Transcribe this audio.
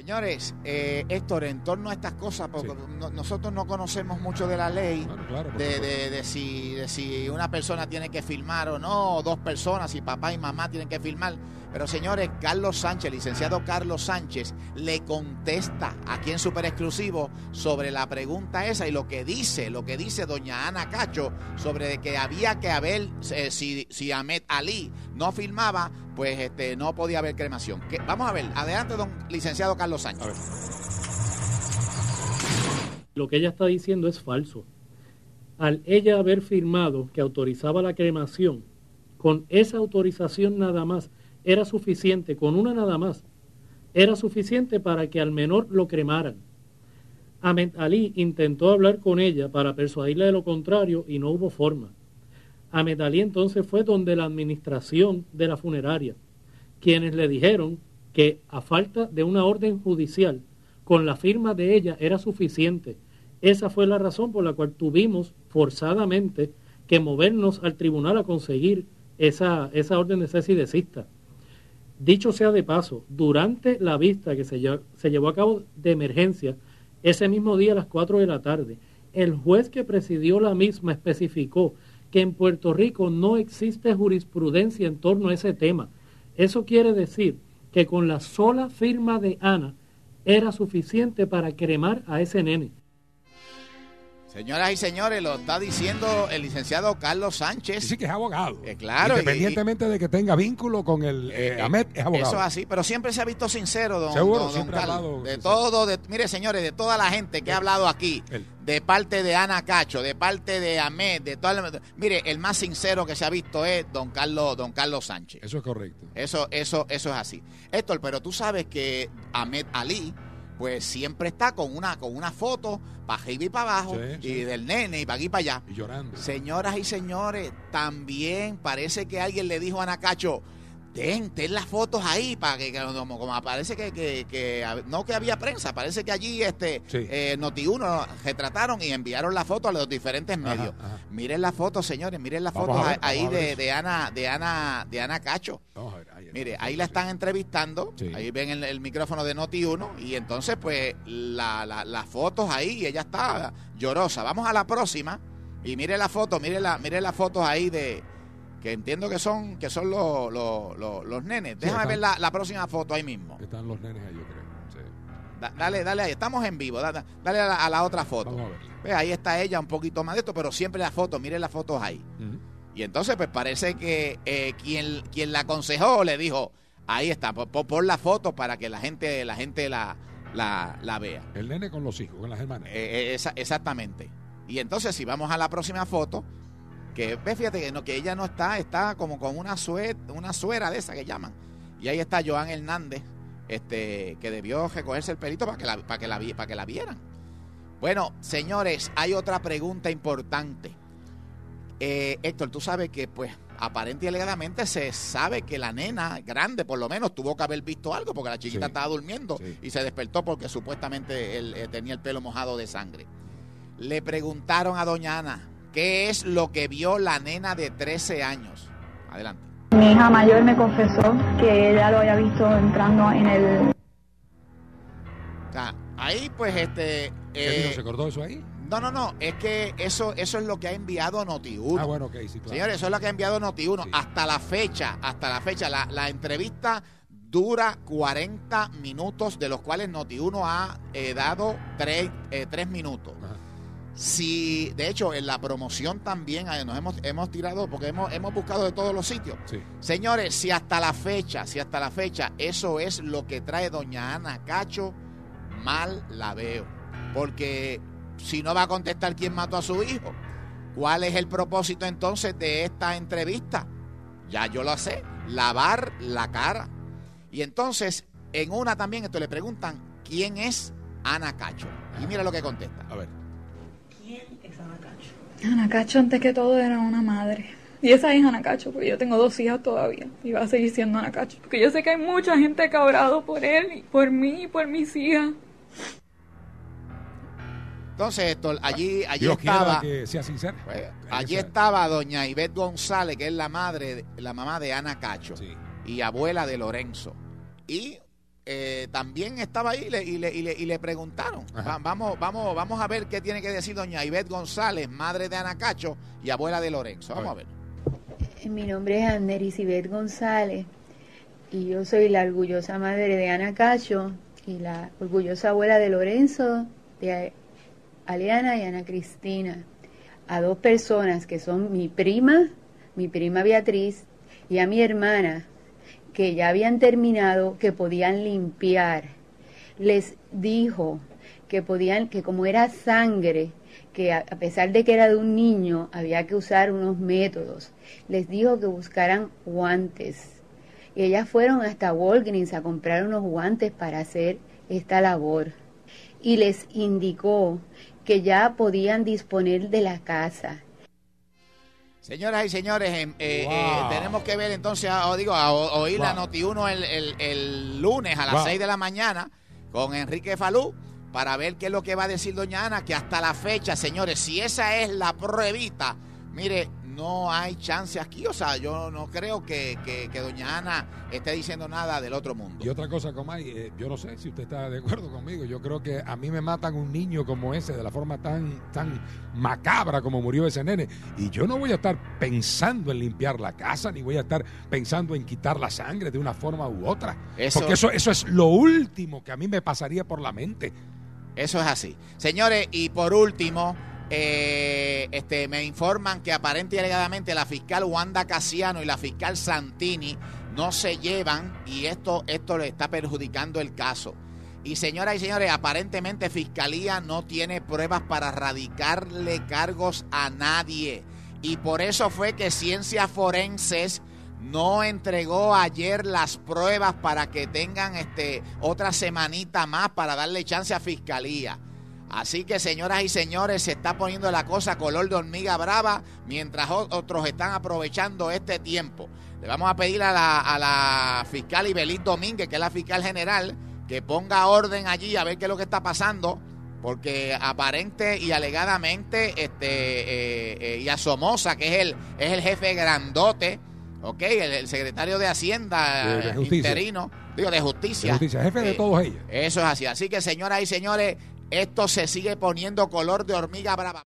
Señores, eh, Héctor, en torno a estas cosas, porque no- nosotros no conocemos mucho de la ley, claro, de si, de si una persona tiene que filmar o no, o dos personas, si papá y mamá tienen que filmar. Pero señores, Carlos Sánchez, licenciado Carlos Sánchez, le contesta aquí en Super Exclusivo sobre la pregunta esa y lo que dice, lo que dice doña Ana Cacho sobre que había que haber, eh, si, si Ahmed Ali no filmaba, pues este, no podía haber cremación. Que- vamos a ver, adelante, don licenciado Carlos Sánchez. A ver. Lo que ella está diciendo es falso. Al ella haber firmado que autorizaba la cremación, con esa autorización nada más, era suficiente, con una nada más, era suficiente para que al menor lo cremaran. Ahmed Ali intentó hablar con ella para persuadirle de lo contrario y no hubo forma. Ahmed Ali entonces fue donde la administración de la funeraria, quienes le dijeron que a falta de una orden judicial, con la firma de ella era suficiente. Esa fue la razón por la cual tuvimos forzadamente que movernos al tribunal a conseguir esa, esa orden de cese. Dicho sea de paso, durante la vista que se, lle- se llevó a cabo de emergencia, ese mismo día a las 4 de la tarde, el juez que presidió la misma especificó que en Puerto Rico no existe jurisprudencia en torno a ese tema. Eso quiere decir que con la sola firma de Ana era suficiente para cremar a ese nene. Señoras y señores, lo está diciendo el licenciado Carlos Sánchez. Dice que es abogado. Eh, claro, y- Independientemente de que tenga vínculo con el eh, Ahmed, es abogado. Eso es así, pero siempre se ha visto sincero, don, Seguro, don- don siempre ha Carlos. hablado De todo, de, mire señores, de toda la gente que ha hablado aquí, Él. de parte de Ana Cacho, de parte de Ahmed, de toda la- mire, el más sincero que se ha visto es don Carlos, don Carlos Sánchez. Eso es correcto. Eso, eso, eso es así. Héctor, pero tú sabes que Ahmed Ali, pues siempre está con una, con una foto para arriba y para abajo, Sí, y sí. del nene y para aquí y para allá. Y llorando. Señoras y señores, también parece que alguien le dijo a Nacacho, ten, ten las fotos ahí para que, como, como parece que, que- que- no que había prensa, parece que allí este Sí. eh, Noti1 retrataron y enviaron la foto a los diferentes Ajá, medios. ajá. Miren las fotos, señores, miren las Vamos fotos ver, ahí de, de Ana, de Ana, de Ana Cacho. Mire, ahí la están entrevistando, Sí. ahí ven el, el micrófono de Noti1 y entonces pues la- la- las fotos ahí y ella está llorosa. Vamos a la próxima y mire la foto, mire la, mire las fotos ahí de que entiendo que son que son los, los, los- los nenes. Déjame están- ver la, la próxima foto ahí mismo. Están los nenes ahí, yo creo. Sí. Da- dale, dale ahí, estamos en vivo, da- da- dale a la, a la otra foto. Vamos a ver. Ve, ahí está ella un poquito más de esto, pero siempre la foto, mire las fotos ahí. Ujú. Y entonces, pues parece que eh, quien, quien la aconsejó le dijo, ahí está, pon, pon- la foto para que la gente, la gente la, la, la vea. El nene con los hijos, con las hermanas. Eh, eh, esa- exactamente. Y entonces, si vamos a la próxima foto, que ve, fíjate que, no, que ella no está, está como con una, suet, una suera de esa que llaman. Y ahí está Joan Hernández, este, que debió recogerse el pelito para que la, para que la, vi- para que la vieran. Bueno, señores, hay otra pregunta importante. Eh, Héctor, tú sabes que, pues, aparente y alegadamente se sabe que la nena grande, por lo menos, tuvo que haber visto algo porque la chiquita Sí. estaba durmiendo Sí. y se despertó porque supuestamente él eh, tenía el pelo mojado de sangre. Le preguntaron a doña Ana, ¿qué es lo que vio la nena de 13 años? Adelante. Mi hija mayor me confesó que ella lo había visto entrando en el ahí, pues, este... ¿Qué dijo? eh, ¿Se acordó eso ahí? No, no, no, es que eso, eso es lo que ha enviado Noti1. Ah, bueno, ok, sí, claro. Señores, eso es lo que ha enviado Noti1. Sí. Hasta la fecha, hasta la fecha, la, la entrevista dura 40 minutos, de los cuales Noti1 ha eh, dado 3 minutos. Ajá. Si, de hecho, en la promoción también eh, nos hemos, hemos tirado, porque hemos, hemos buscado de todos los sitios. Sí. Señores, si hasta la fecha, si hasta la fecha eso es lo que trae doña Ana Cacho, mal la veo. Porque si no va a contestar quién mató a su hijo, ¿cuál es el propósito entonces de esta entrevista? Ya yo lo sé, lavar la cara. Y entonces, en una también, esto le preguntan, ¿quién es Ana Cacho? Y mira lo que contesta. A ver. Ana Cacho antes que todo era una madre. Y esa es Ana Cacho, porque yo tengo dos hijas todavía. Y va a seguir siendo Ana Cacho. Porque yo sé que hay mucha gente que ha orado por él, y por mí y por mis hijas. Entonces, Héctor, allí, allí Dios estaba... quiera que sea sincero. Pues, allí estaba doña Ivette González, que es la madre, la mamá de Ana Cacho Sí. y abuela de Lorenzo. Y eh, también estaba ahí y le, y le, y le, y le preguntaron. Va- vamos, vamos, vamos a ver qué tiene que decir doña Ivette González, madre de Ana Cacho y abuela de Lorenzo. Vamos a ver. Mi nombre es Aneris Ibet González y yo soy la orgullosa madre de Ana Cacho y la orgullosa abuela de Lorenzo, de Aliana y Ana Cristina. A dos personas que son mi prima, mi prima Beatriz, y a mi hermana, que ya habían terminado, que podían limpiar. Les dijo que podían, que como era sangre, que a a pesar de que era de un niño, había que usar unos métodos. Les dijo que buscaran guantes. Y ellas fueron hasta Walgreens a comprar unos guantes para hacer esta labor. Y les indicó que ya podían disponer de la casa. Señoras y señores, em, eh, Wow. eh, tenemos que ver entonces, a- o digo, a, o- oír la Wow. Noti1 el, el- el lunes a las Wow. 6 de la mañana con Enrique Falú para ver qué es lo que va a decir doña Ana, que hasta la fecha, señores, si esa es la pruebita, mire, no hay chance aquí, o sea, yo no creo que, que- que doña Ana esté diciendo nada del otro mundo. Y otra cosa, Comay, eh, yo no sé si usted está de acuerdo conmigo. Yo creo que a mí me matan un niño como ese de la forma tan, tan macabra como murió ese nene. Y yo no voy a estar pensando en limpiar la casa, ni voy a estar pensando en quitar la sangre de una forma u otra. Eso- Porque eso, eso es lo último que a mí me pasaría por la mente. Eso es así. Señores, y por último, eh, este, me informan que aparente y alegadamente la fiscal Wanda Casiano y la fiscal Santini no se llevan y esto, esto le está perjudicando el caso. Y señoras y señores, aparentemente Fiscalía no tiene pruebas para radicarle cargos a nadie. Y por eso fue que Ciencias Forenses no entregó ayer las pruebas para que tengan este otra semanita más para darle chance a Fiscalía. Así que, señoras y señores, se está poniendo la cosa color de hormiga brava mientras otros están aprovechando este tiempo. Le vamos a pedir a la, a la fiscal Ibeliz Domínguez, que es la fiscal general, que ponga orden allí a ver qué es lo que está pasando, porque aparente y alegadamente, este, eh, eh, y a Somoza, que es el, es el jefe grandote, ok, el, el secretario de Hacienda De- de eh, justicia. interino, digo, de justicia. De justicia, jefe de Eh, todos ellos. Eso es así. Así que, señoras y señores, esto se sigue poniendo color de hormiga brava.